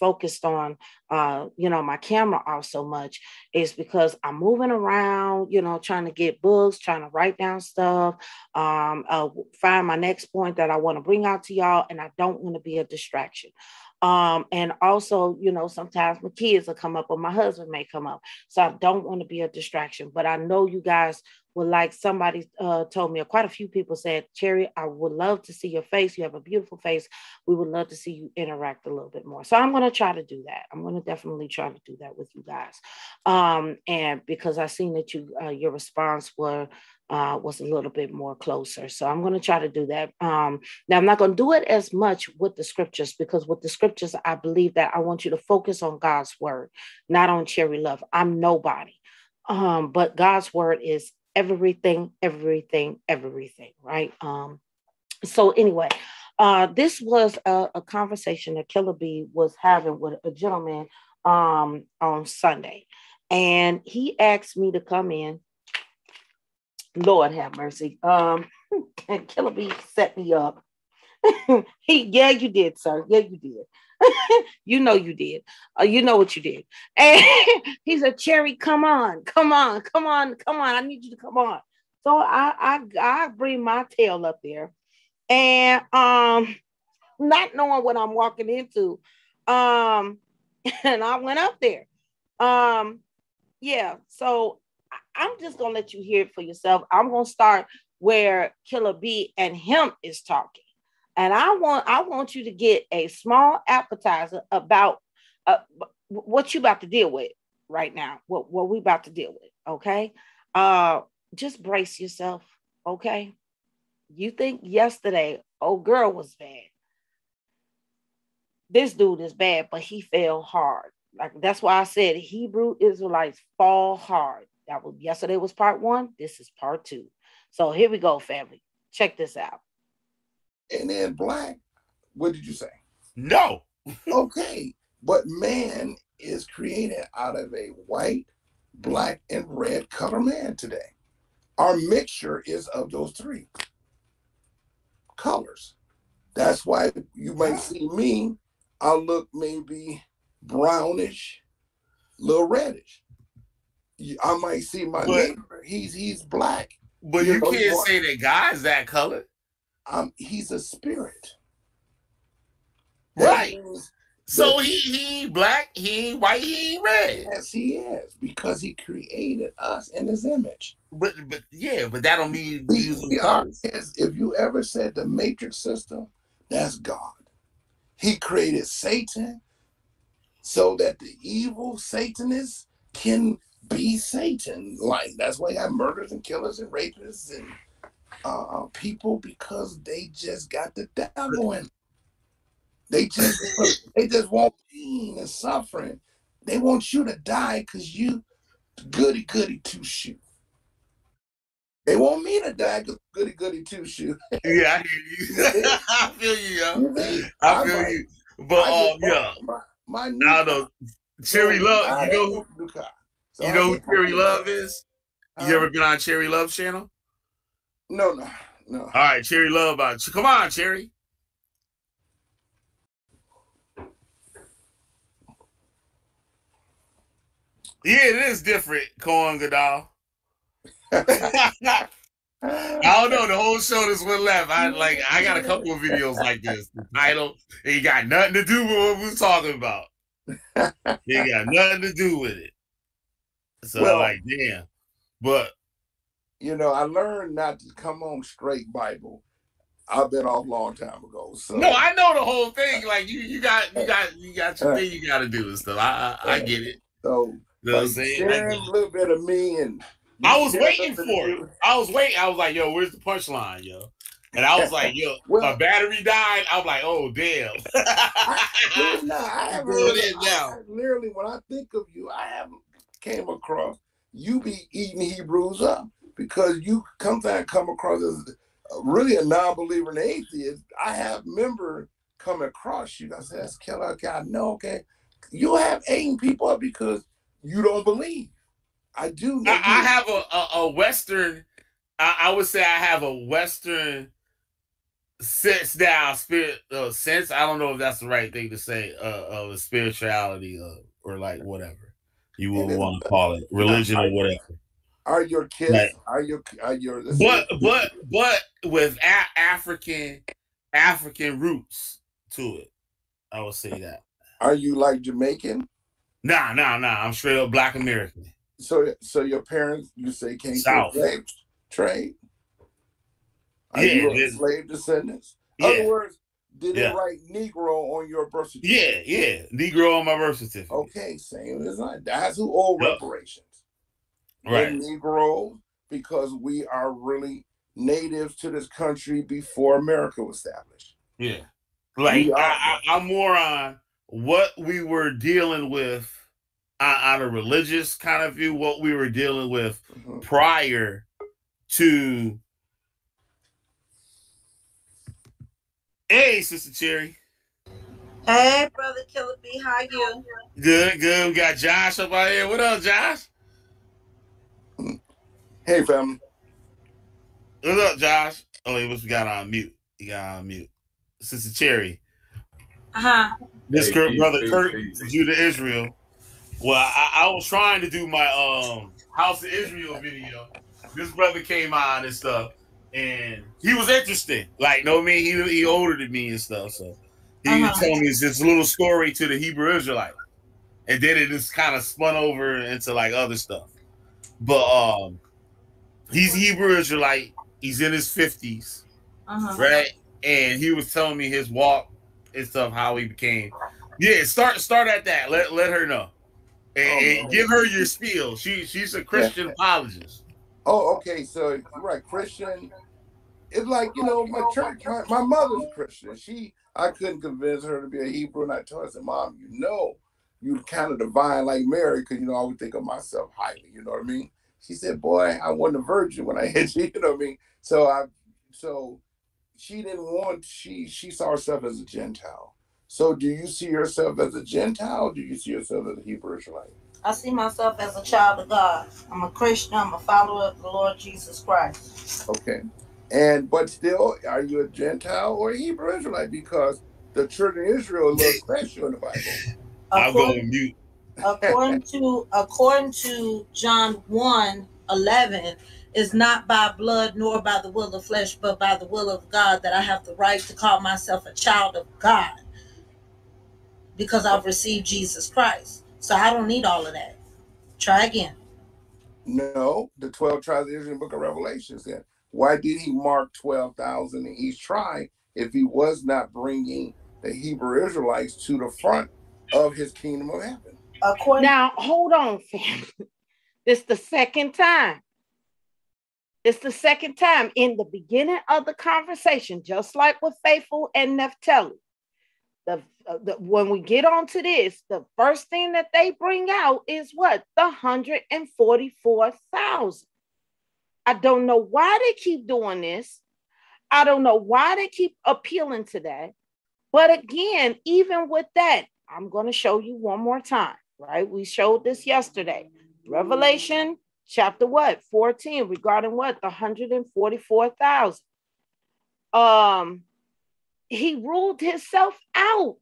focused on, uh, you know, my camera off so much is because I'm moving around, you know, trying to get books, trying to write down stuff, um, uh, find my next point that I want to bring out to y'all, and I don't want to be a distraction. Um, and also, you know, sometimes my kids will come up or my husband may come up. So I don't want to be a distraction. But I know you guys would like somebody uh, told me, or quite a few people said, Cherry, I would love to see your face. You have a beautiful face. We would love to see you interact a little bit more. So I'm going to try to do that. I'm going to definitely try to do that with you guys. Um, and because I seen that you, uh, your response were uh, was a little bit more closer. So I'm going to try to do that. Um, now, I'm not going to do it as much with the scriptures because with the scriptures, I believe that I want you to focus on God's word, not on cherry love. I'm nobody. Um, but God's word is everything, everything, everything, right? Um, so, anyway, uh, this was a, a, conversation that Killer B was having with a gentleman um, on Sunday. And he asked me to come in Lord have mercy. Um, and Killer B set me up. he, yeah, you did, sir. Yeah, you did. you know you did. Uh, you know what you did. And he said, Cherry, come on, come on, come on, come on. I need you to come on. So I I I bring my tail up there, and um, not knowing what I'm walking into, um, and I went up there. Um, yeah. So I'm just gonna let you hear it for yourself. I'm gonna start where Killer B and him is talking, and I want I want you to get a small appetizer about uh, what you about to deal with right now. What what we about to deal with? Okay, uh, just brace yourself. Okay, you think yesterday old girl was bad. This dude is bad, but he fell hard. Like that's why I said Hebrew Israelites fall hard. That was yesterday was part one. This is part two. So here we go, family. Check this out. And then black, what did you say? No. okay. But man is created out of a white, black, and red color man today. Our mixture is of those three colors. That's why you might see me, I look maybe brownish, little reddish. I might see my but, neighbor. He's he's black. But you, you know, can't say that God's that color. Um, he's a spirit. Right. So he he black, he white, he red. Yes, he is because he created us in his image. But but yeah, but that don't mean we, we are, if you ever said the matrix system, that's God. He created Satan so that the evil Satanists can be Satan. Like that's why you have murders and killers and rapists and uh, people because they just got the devil in. They just they just want pain and suffering. They want you to die because you goody goody two shoe. They want me to die because goody goody two shoe. yeah, I hear you. I feel you, yo. I feel you. But um, yeah. My, my now the cherry love, you know, so you know who Cherry Love is? You uh, ever been on Cherry Love channel? No, no, no. All right, Cherry Love. Uh, come on, Cherry. Yeah, it is different, Corn Goodall. I don't know. The whole show just went left. I like. I got a couple of videos like this. The title it got nothing to do with what we was talking about. It got nothing to do with it. So well, like, damn. But you know, I learned not to come on straight Bible. I've been off a long time ago. So no, I know the whole thing. Like you, you got, you got, you got your uh, thing you got to do and stuff. I, I, I uh, get it. So, you know sharing a little bit of me and I was waiting for it. I was waiting. I was like, yo, where's the punchline, yo? And I was like, yo, well, my battery died. I was like, oh damn. I, no, I haven't really, I, literally when I think of you, I haven't came across, you be eating Hebrews up because you sometimes come across as really a non-believer and atheist. I have member come across you. I said, that's killer. Okay, I know. Okay, you have eating people up because you don't believe. I do. I, I, have a, a, a Western. I, I, would say I have a Western sense now spirit uh, sense. I don't know if that's the right thing to say uh, of spirituality uh, or like whatever you would want to call it, religion or whatever. Are your kids? Right. Are your are your? But but but with a- African African roots to it, I would say that. Are you like Jamaican? Nah, nah, nah. I'm straight up Black American. So so your parents, you say, came South. from slave trade. Are yeah, you slave descendants? In yeah. other words, did yeah. it write Negro on your birth certificate? Yeah, yeah. Negro on my birth certificate. Okay, same as I. That's who owe yep. reparations. Right. Negro, because we are really natives to this country before America was established. Yeah. Like I, I, I'm more on what we were dealing with on, a religious kind of view, what we were dealing with mm-hmm. prior to Hey, Sister Cherry. Hey, brother Killer B, how you? Good, good. We got Josh up out here. What up, Josh? Hey, family. What's up, Josh? Oh, he was got on mute. He got on mute. Sister Cherry. Uh huh. This hey, Kurt, brother hey, Kurt, hey, Judah Israel. Well, I, I, was trying to do my um House of Israel video. This brother came on and stuff and he was interesting. Like, no, I mean, he he older than me and stuff. So he uh-huh. told me this little story to the Hebrew Israelite, and then it just kind of spun over into like other stuff. But um, he's Hebrew Israelite. He's in his 50s uh-huh. right? And he was telling me his walk and stuff, how he became. Yeah, start start at that. Let let her know, and, oh, and give her your spiel. She she's a Christian yeah. apologist. Oh, okay. So right, Christian. It's like you know, my church. My, my mother's Christian. She, I couldn't convince her to be a Hebrew, and I told her, I said, "Mom, you know, you kind of divine like Mary, because you know I would think of myself highly. You know what I mean?" She said, "Boy, I wasn't a virgin when I hit you." You know what I mean? So I, so she didn't want. She she saw herself as a Gentile. So do you see yourself as a Gentile? do you see yourself as a Hebrew Israelite? I see myself as a child of God. I'm a Christian. I'm a follower of the Lord Jesus Christ. Okay. And but still, are you a Gentile or a Hebrew Israelite? Because the children of Israel look special in the Bible. I'll go on mute. according to according to John 1, 11, is not by blood nor by the will of flesh, but by the will of God that I have the right to call myself a child of God because I've received Jesus Christ. So I don't need all of that. Try again. No, the 12 tribes of Israel in the book of Revelations then. Why did he mark 12,000 in each tribe if he was not bringing the Hebrew Israelites to the front of his kingdom of heaven? According- now, hold on, fam. This the second time. It's the second time in the beginning of the conversation, just like with Faithful and Naphtali. The, uh, when we get onto this, the first thing that they bring out is what the 144,000. I don't know why they keep doing this. I don't know why they keep appealing to that. But again, even with that, I'm going to show you one more time, right? We showed this yesterday. Revelation chapter what? 14 regarding what? The 144,000. Um he ruled himself out.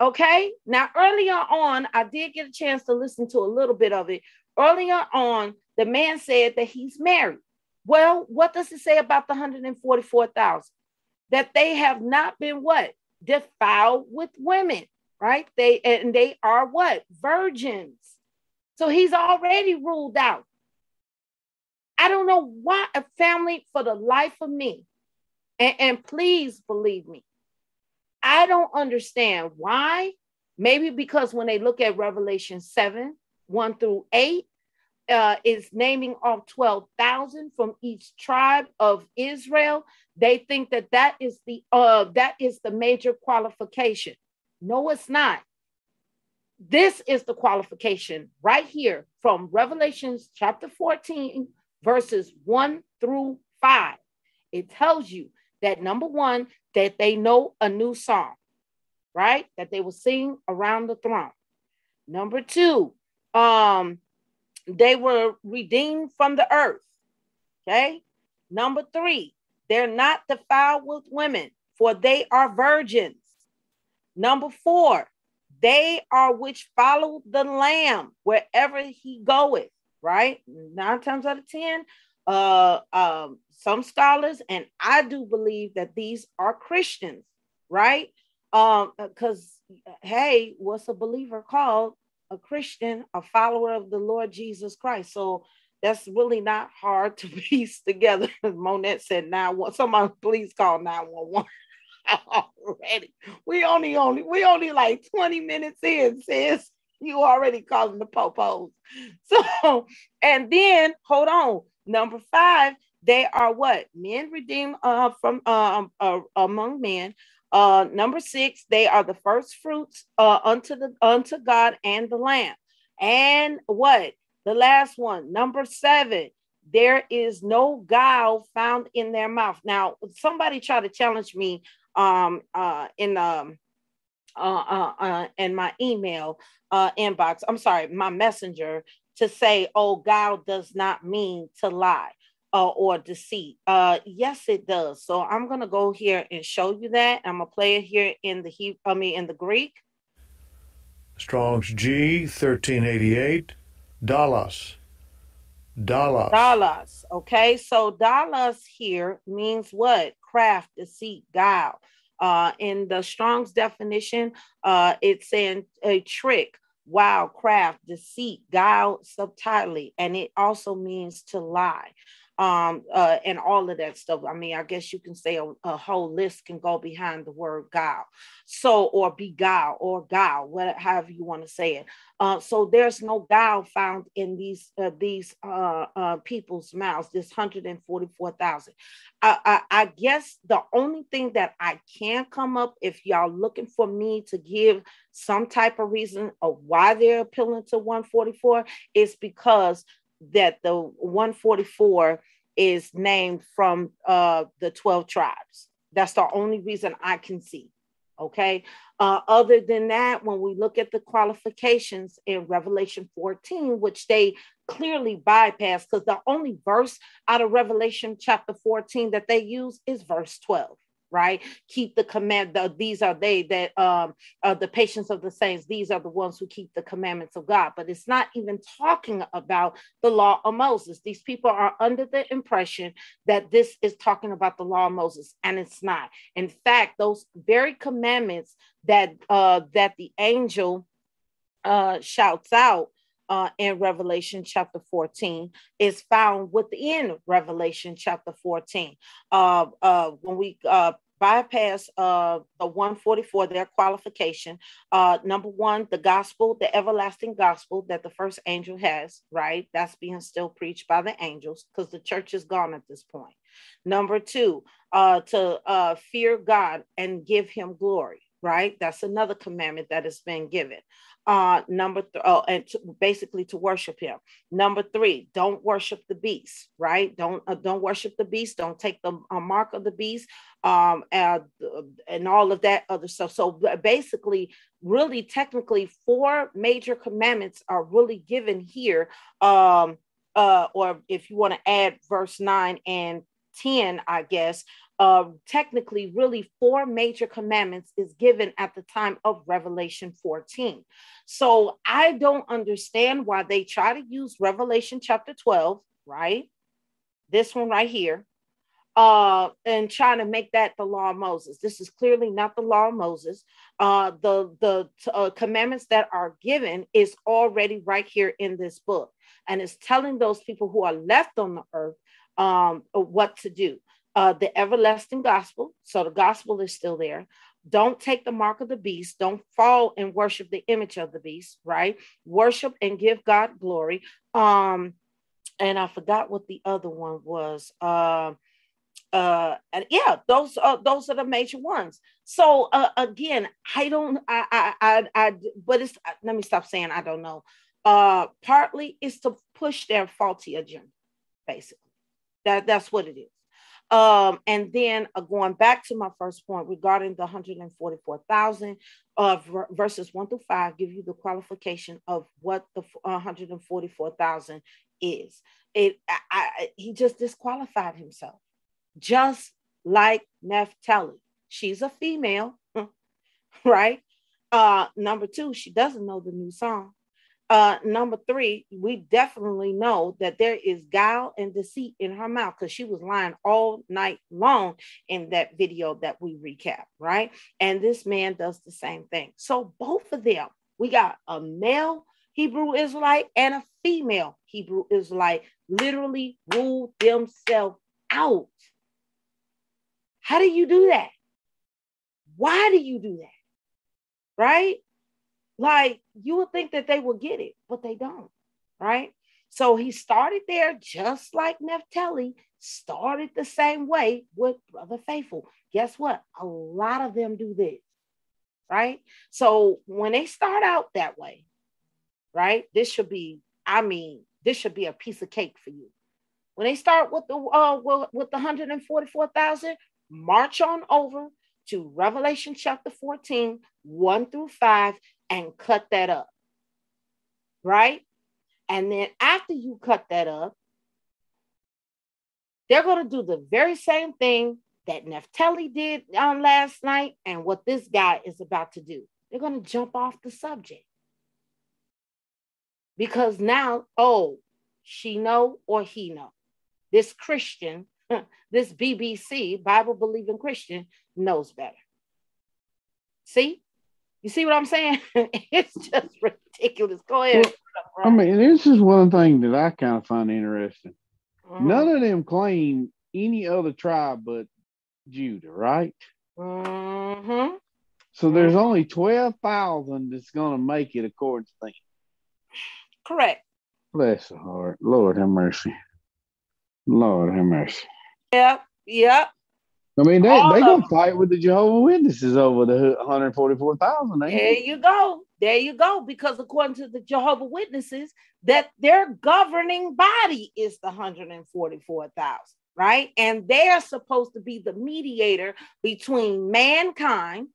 Okay? Now earlier on, I did get a chance to listen to a little bit of it. Earlier on, the man said that he's married. Well, what does it say about the 144,000? That they have not been what? Defiled with women, right? They and they are what? Virgins. So he's already ruled out. I don't know why a family for the life of me, and, and please believe me, I don't understand why. Maybe because when they look at Revelation 7, 1 through 8, uh, is naming off 12,000 from each tribe of Israel. They think that that is the uh, that is the major qualification. No, it's not. This is the qualification right here from Revelations chapter 14, verses 1 through 5. It tells you that number one, that they know a new song, right? That they will sing around the throne. Number two, um, they were redeemed from the earth. Okay. Number three, they're not defiled with women, for they are virgins. Number four, they are which follow the Lamb wherever he goeth, right? Nine times out of 10, uh, um, some scholars, and I do believe that these are Christians, right? Um, because hey, what's a believer called? A Christian, a follower of the Lord Jesus Christ. So that's really not hard to piece together. Monette said, "Now, somebody please call 911." already. We only only we only like 20 minutes in, sis. You already calling the popos. So, and then hold on. Number five, they are what? Men redeemed uh, from um uh, among men. Uh, number six, they are the first fruits uh, unto the unto God and the Lamb. And what? The last one, number seven, there is no guile found in their mouth. Now, somebody tried to challenge me um, uh, in um, uh, uh, uh, in my email uh, inbox. I'm sorry, my messenger to say, "Oh, guile does not mean to lie." Uh, or deceit. Uh, yes, it does. So I'm gonna go here and show you that. I'm gonna play it here in the he. I mean, in the Greek. Strong's G thirteen eighty eight. dolos. dolos. dolos. Okay, so dolos here means what? Craft, deceit, guile. Uh, in the Strong's definition, uh, it's saying a trick, wow, craft, deceit, guile, subtly, and it also means to lie um, uh, and all of that stuff. I mean, I guess you can say a, a, whole list can go behind the word guile. So, or beguile or guile, whatever, however you want to say it. Uh, so there's no guile found in these uh, these uh, uh, people's mouths. This 144,000. I, I, I guess the only thing that I can come up, if y'all looking for me to give some type of reason of why they're appealing to 144, is because that the 144 is named from uh, the 12 tribes. That's the only reason I can see. Okay. Uh, other than that, when we look at the qualifications in Revelation 14, which they clearly bypass, because the only verse out of Revelation chapter 14 that they use is verse 12 right? Keep the command the, these are they that um uh, the patience of the saints. These are the ones who keep the commandments of god. But it's not even talking about the law of moses. These people are under the impression that this is talking about the law of moses and it's not. In fact those very commandments that uh that the angel uh shouts out uh, in Revelation chapter 14 is found within Revelation chapter 14. Uh, uh, when we uh, bypass uh, the 144, their qualification, uh, number one, the gospel, the everlasting gospel that the first angel has, right? That's being still preached by the angels because the church is gone at this point. Number two, uh, to uh, fear God and give him glory right? That's another commandment that has been given. Uh, number th- oh, and to, basically to worship him. Number three, don't worship the beast, right? Don't uh, don't worship the beast. Don't take the uh, mark of the beast, um, and, and all of that other stuff. So basically, really, technically, four major commandments are really given here. Um, uh, or if you want to add verse nine and 10, I guess, uh, technically, really four major commandments is given at the time of Revelation 14. So I don't understand why they try to use Revelation chapter 12, right? This one right here, uh, and trying to make that the law of Moses. This is clearly not the law of Moses. Uh, the the uh, commandments that are given is already right here in this book, and it's telling those people who are left on the earth um, what to do. Uh, the everlasting gospel. So the gospel is still there. Don't take the mark of the beast. Don't fall and worship the image of the beast, right? Worship and give God glory. Um, and I forgot what the other one was. Uh, uh and yeah those uh those are the major ones so uh, again i don't I, I i i but it's let me stop saying i don't know uh partly is to push their faulty agenda basically that that's what it is. Um, and then uh, going back to my first point regarding the 144,000 of uh, verses one through five, give you the qualification of what the 144,000 is. It, I, I, he just disqualified himself, just like Nephthali. She's a female, right? Uh, number two, she doesn't know the new song. Uh, number three, we definitely know that there is guile and deceit in her mouth because she was lying all night long in that video that we recap, right? And this man does the same thing. So both of them, we got a male Hebrew Israelite and a female Hebrew Israelite literally rule themselves out. How do you do that? Why do you do that? Right? Like you would think that they would get it, but they don't, right? So he started there just like Nephthali started the same way with Brother Faithful. Guess what? A lot of them do this, right? So when they start out that way, right? This should be, I mean, this should be a piece of cake for you. When they start with the uh with the 144,000, march on over to Revelation chapter 14, 1 through 5, and cut that up. Right? And then after you cut that up, they're going to do the very same thing that Nephthali did on last night and what this guy is about to do. They're going to jump off the subject. Because now, oh, she know or he know. This Christian, this BBC, Bible believing Christian, knows better. See? You see what I'm saying? it's just ridiculous. Go ahead. Well, I mean, this is one thing that I kind of find interesting. Mm-hmm. None of them claim any other tribe but Judah, right? Mm-hmm. So there's mm-hmm. only 12,000 that's going to make it according to them. Correct. Bless the heart. Lord have mercy. Lord have mercy. Yep. Yep. I mean, they they gonna fight with the Jehovah Witnesses over the 144,000. There you go. There you go. Because according to the Jehovah Witnesses, that their governing body is the 144,000, right? And they're supposed to be the mediator between mankind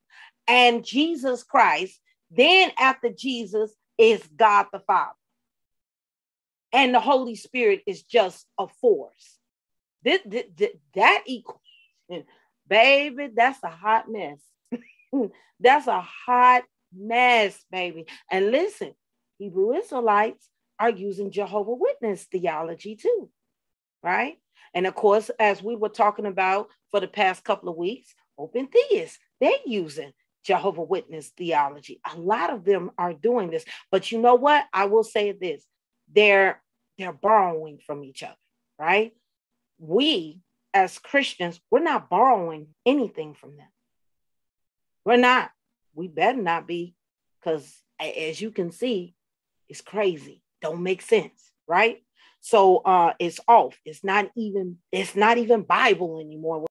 and Jesus Christ. Then after Jesus is God the Father. And the Holy Spirit is just a force. This, this, this that baby, that's a hot mess. that's a hot mess, baby. And listen, Hebrew Israelites are using Jehovah Witness theology too, right? And of course, as we were talking about for the past couple of weeks, open theists, they're using Jehovah Witness theology. A lot of them are doing this. But you know what? I will say this. They're they're borrowing from each other, right? We as Christians, we're not borrowing anything from them. We're not. We better not be, because as you can see, it's crazy. Don't make sense, right? So uh it's off. It's not even, it's not even Bible anymore.